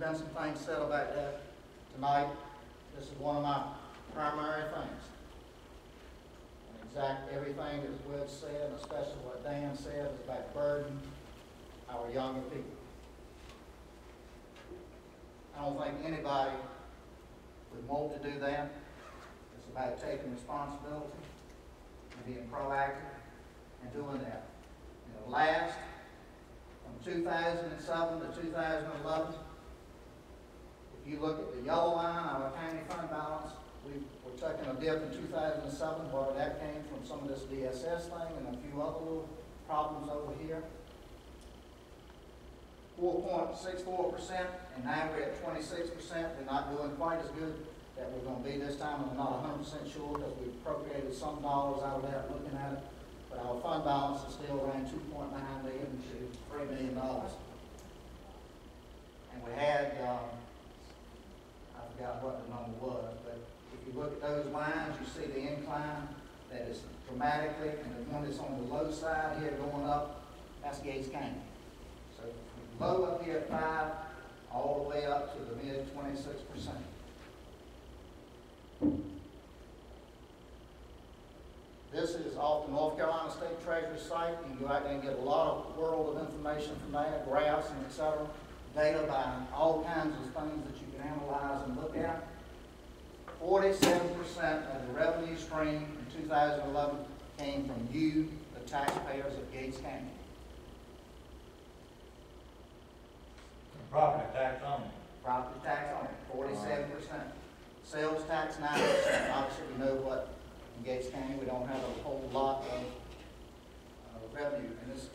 been some things said about that tonight. This is one of my primary things. And exact everything that Will said, and especially what Dan said, is about burden our younger people. I don't think anybody would want to do that. It's about taking responsibility and being proactive and doing that. Last, from 2007 to 2011, if you look at the yellow line, our county fund balance, we were taking a dip in 2007, where that came from some of this DSS thing and a few other little problems over here. 4.64 percent, and now we're at 26 percent. We're not doing quite as good that we're gonna be this time. And I'm not 100 percent sure because we appropriated some dollars out of that looking at it. But our fund balance is still around 2.9 million to 3 million dollars. And we had, um, Forgot what the number was, but if you look at those lines, you see the incline that is dramatically, and the one that's on the low side here going up, that's Gates County. So low up here at five, all the way up to the mid twenty-six percent. This is off the North Carolina State Treasury site. You can go out there and get a lot of world of information from there, graphs and et cetera, data by all kinds of things that you can analyze and look at. Forty-seven percent of the revenue stream in two thousand eleven came from you, the taxpayers of Gates County. Property tax only. Property tax on it, forty-seven percent. Sales tax, nine percent. Obviously, we know what, in Gates County, we don't have a whole lot of, uh, revenue. And it's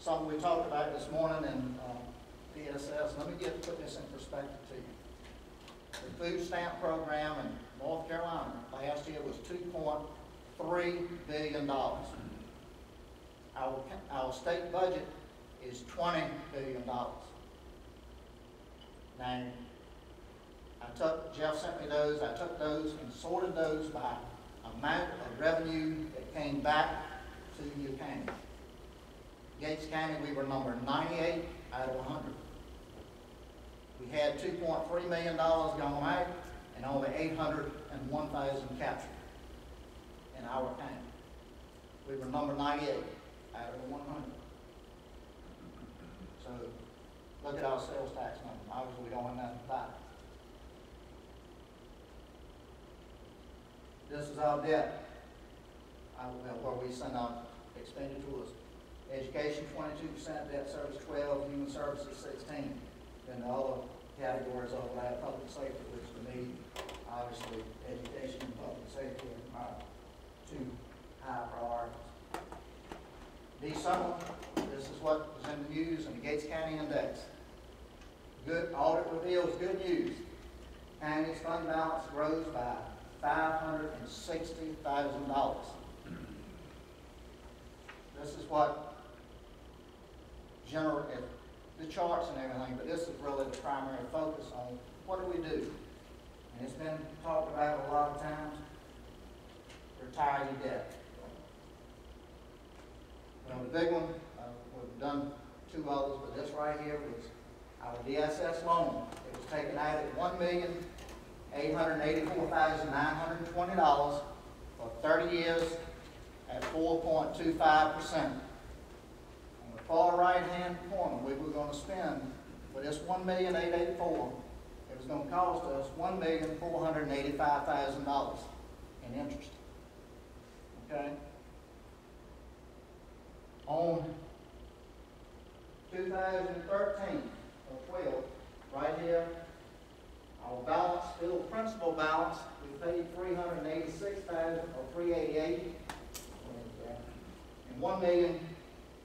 something we talked about this morning and um, DSS. Let me get, put this in perspective to you. The food stamp program in North Carolina last year was two point three billion dollars. Our, our state budget is twenty billion dollars. Now, I took, Jeff sent me those, I took those and sorted those by amount of revenue that came back to your county. Gates County, we were number ninety-eight out of hundred. We had $2.3 million gone out and only 801,000 captured in our county. We were number 98 out of 100. So look at our sales tax number. Obviously, we don't have nothing to buy. This is our debt, uh, where we send our expenditures. Education, 22%, debt service, 12, human services, 16 than the other categories overlap. Public safety, which to me, obviously, education and public safety are my two high priorities. Be summer, this is what was in the news in the Gates County Index. Good audit reveals good news. County's fund balance grows by $560,000. This is what general, the charts and everything, but this is really the primary focus on what do we do? And it's been talked about a lot of times, retire debt. Well, the big one, uh, we've done two others, but this right here was our DSS loan. It was taken out at $1,884,920 for 30 years at 4.25% far right-hand corner, we were gonna spend, for this one million, eight eighty-four, it was gonna cost us one million, four hundred eighty-five thousand dollars in interest. Okay? On 2013 or 12, right here, our balance, still principal balance, we paid 386,000 or 388. And one million,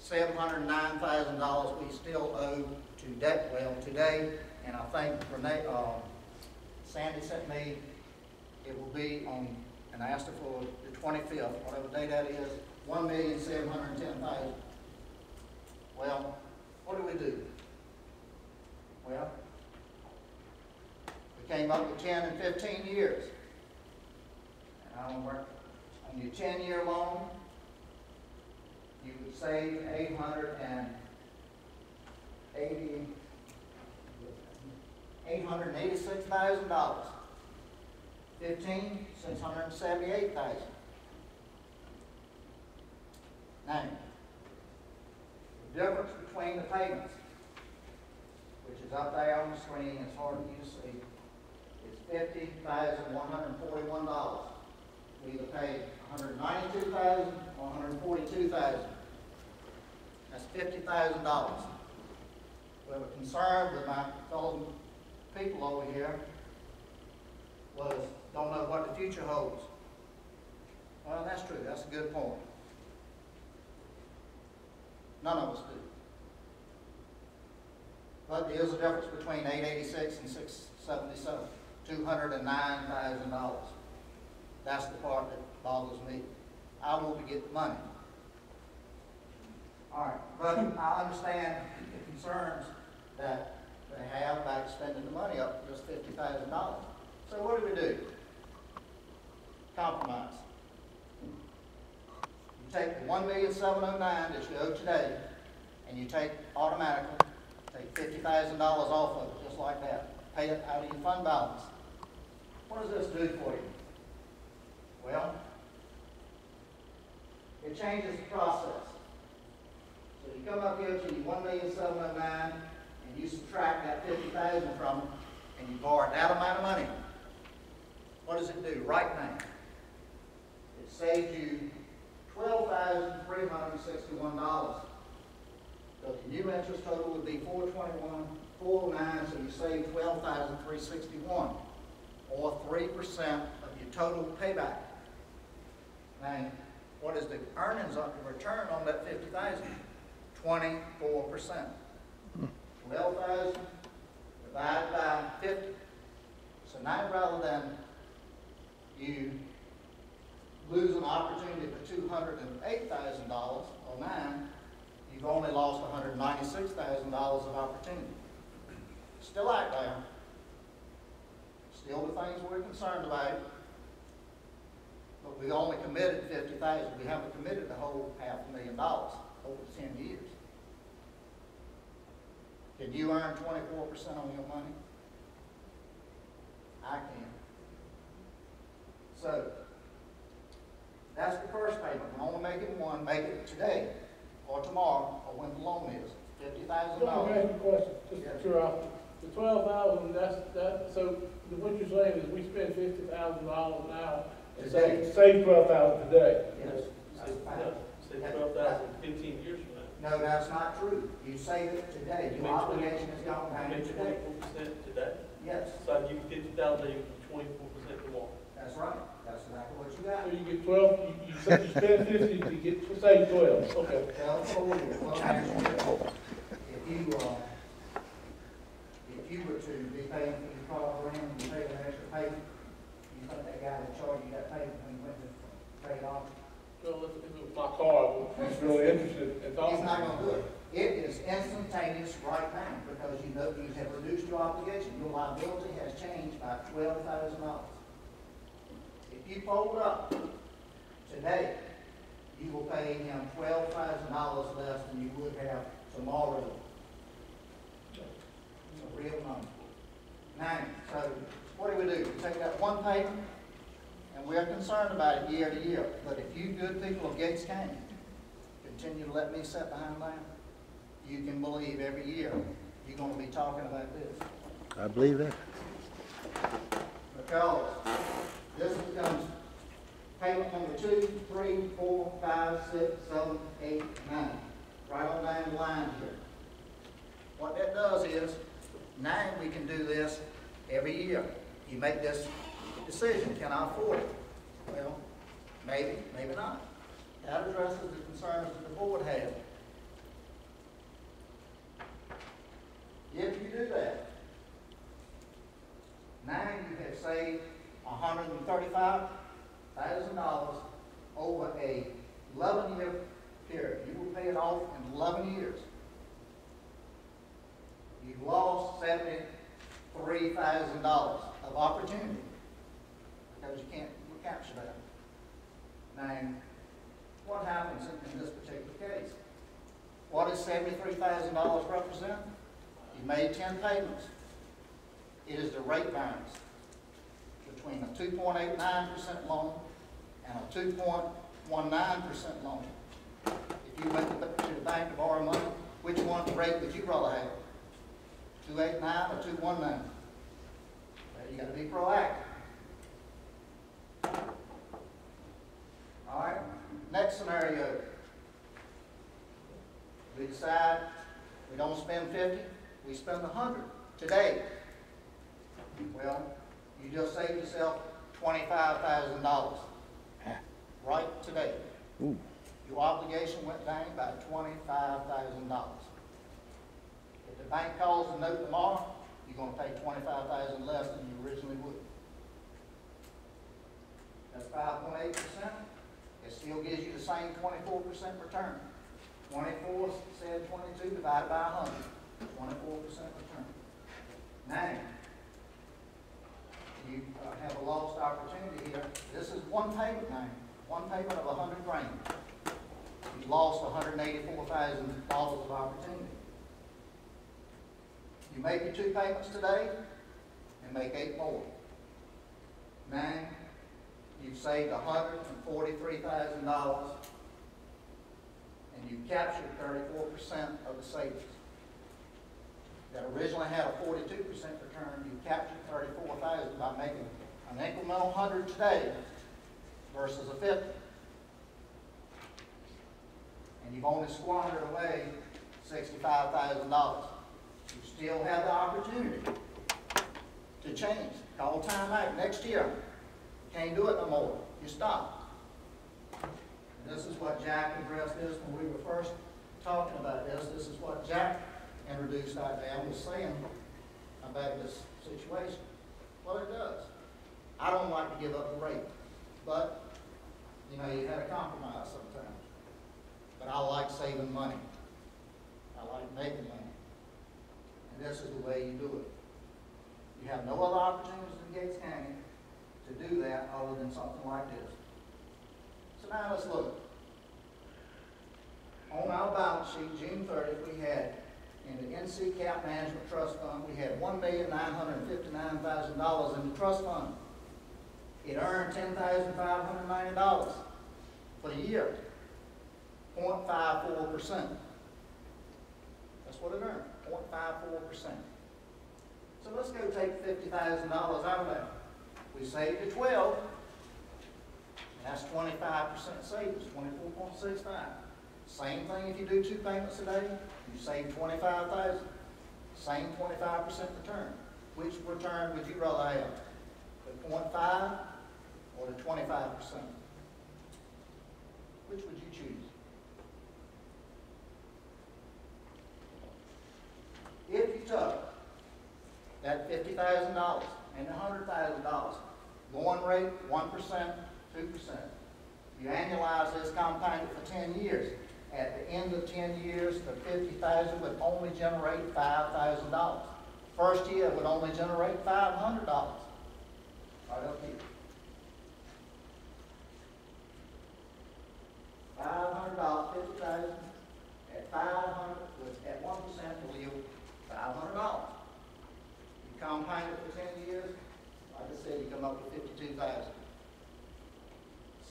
seven hundred nine thousand dollars we still owe to debt, well, today, and I think Renee, uh, Sandy sent me, it will be on, and I asked her for the twenty-fifth, whatever day that is, one million, seven hundred and ten thousand. Well, what do we do? Well, we came up with ten and fifteen years. And I don't work, on your ten-year loan, you would 880, $886,000. 15, 678,000. Now, the difference between the payments, which is up there on the screen, it's hard for you to see, is $50,141. We either paid 192,000 142,000. That's $50,000. We were concerned with my fellow people over here was don't know what the future holds. Well, that's true. That's a good point. None of us do. But there is a difference between 886 and 677, $209,000. That's the part that bothers me. I want to get the money. All right, but I understand the concerns that they have about spending the money up to just fifty thousand dollars. So what do we do? Compromise. You take the one million seven oh nine that you owe today, and you take automatically, take fifty thousand dollars off of it, just like that. Pay it out of your fund balance. What does this do for you? Well, it changes the process. So you come up here to your one million seven oh nine, and you subtract that fifty thousand from it, and you borrow that amount of money. What does it do right now? It saves you twelve thousand three hundred sixty-one dollars. So the new interest total would be four twenty-one, four oh nine, so you save twelve thousand three sixty-one, or three percent of your total payback. Now, what is the earnings on the return on that fifty thousand? Twenty-four percent. Twelve thousand divided by fifty. So now rather than you lose an opportunity for two hundred and eight thousand dollars oh or nine, you've only lost hundred and ninety-six thousand dollars of opportunity. Still out there. Still the things we're concerned about. But we only committed fifty thousand, we haven't committed the whole half a million dollars over ten years. Can you earn twenty-four percent on your money? I can. So, that's the first payment, I'm only making one, make it today, or tomorrow, or when the loan is, Fifty thousand dollars. Let me ask you a question, just Yes. off. The twelve thousand, that's, that, so what you're saying is we spend fifty thousand dollars now and Today. save, save twelve thousand today? Yes, that's fine. Say twelve thousand fifteen years from now. No, that's not true, you save it today, You your obligation is gone down Make today. twenty-four percent today, Yes, so I give you fifty thousand, you get twenty-four percent tomorrow. that's right, that's exactly what you got. So got. you get twelve, you, you sa- you spend fifty to get, to save twelve, okay. Well, hold on, well, actually, If you, uh, if you were to be paying for your car brand, and you pay an extra payment, you think that guy would charge you that payment when you went to pay it off? So if if it was my car, I'm really interested in He's talking. not gonna do it. It is instantaneous right now, because you know you have reduced your obligation. Your liability has changed by twelve thousand dollars. If you fold up today, you will pay him twelve thousand dollars less than you would have tomorrow. It's a real number. Now, so what do we do? We take that one payment, and we're concerned about it year to year. But if you good people of Gates County continue to let me sit behind that, you can believe every year you're gonna be talking about this. I believe that. Because this becomes payment number two, three, four, five, six, seven, eight, nine, right on down the line here. What that does is, now we can do this every year. You make this decision, can I afford it? Well, maybe, maybe not. That addresses the concerns that the board had. If you do that, now you have saved hundred and thirty-five thousand dollars over a eleven-year period. You will pay it off in eleven years. You've lost seventy-three thousand dollars of opportunity because you can't capture that. Now, what happens in, in this particular case? What does seventy-three thousand dollars represent? You made ten payments. It is the rate variance between a two point eight nine percent loan and a two point one nine percent loan. If you went to the bank to borrow money, which one rate would you rather have? Two eight nine or two one nine? You gotta be proactive. All right, next scenario. We decide we don't spend fifty, we spend a hundred today. Well, you just saved yourself twenty-five thousand dollars. Right today. Your obligation went down by twenty-five thousand dollars. If the bank calls the note tomorrow, you're gonna pay twenty-five thousand less than you originally would. That's five point eight percent. It still gives you the same twenty-four percent return. Twenty-four said twenty-two divided by a hundred, twenty-four percent return. Now, you uh, have a lost opportunity here. This is one payment now, one payment of a hundred grand. You lost hundred and eighty-four thousand dollars of opportunity. You make your two payments today and make eight more. Now, you've saved hundred and you've captured thirty-four percent of the savings. That originally had a forty-two percent return, you captured thirty-four thousand by making an incremental hundred today versus a fifty. And you've only squandered away sixty-five thousand dollars. You still have the opportunity to change. Call time out next year. Can't do it no more. You stop. And This is what Jack addressed this when we were first talking about this. This is what Jack introduced out there was saying about this situation. Well, it does. I don't like to give up the rate, but, you know, you have to compromise sometimes. But I like saving money. I like making money. This is the way you do it. You have no other opportunities in Gates County to do that other than something like this. So now let's look. On our balance sheet, June thirtieth, we had, in the NC Cap Management Trust Fund, we had one million nine hundred and fifty-nine thousand dollars in the trust fund. It earned ten thousand five hundred ninety dollars for the year, 0.54 percent. That's what it earned, 0.54 percent. So let's go take fifty thousand dollars out of that. We the twelve, and that's twenty-five percent savings, twenty-four point six five. Same thing if you do two payments a day, you save twenty-five thousand. Same twenty-five percent return. Which return would you rather have? The 0.5 or the twenty-five percent? Which would you choose? If you took that fifty thousand dollars and a hundred thousand dollars, going rate, one percent, two percent. You annualize this compounded for ten years. At the end of ten years, the fifty thousand would only generate five thousand dollars. First year it would only generate five hundred dollars. Right up here. Five hundred dollars, fifty thousand, at five hundred, with, at one percent, will yield five hundred dollars. You compound it for ten years, like I said, you come up fifty-two thousand.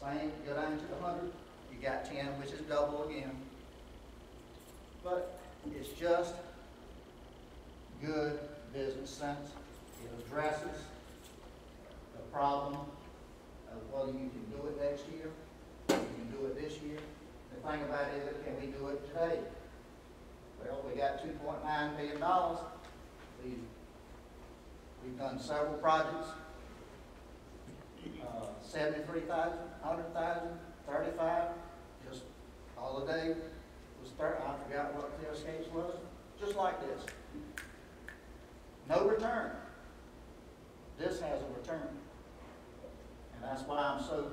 Same, go down to the hundred, you got ten, which is double again. But it's just good business sense. It addresses the problem of whether you can do it next year, you can do it this year. The thing about it is, can we do it today? Well, we got two point nine million dollars. We, we've done several projects. Uh, seventy-three thousand, hundred thousand, thirty-five, just all the day was thirty, I forgot what the escapes was, just like this. No return. This has a return. And that's why I'm so